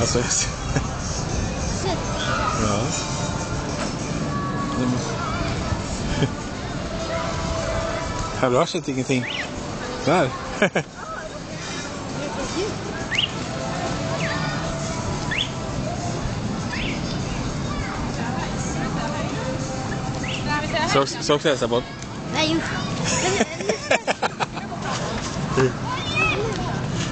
Alltså, jag jetzt? Ja. Nej, men- Här rör sig ingenting. Där. Så, så. Nej.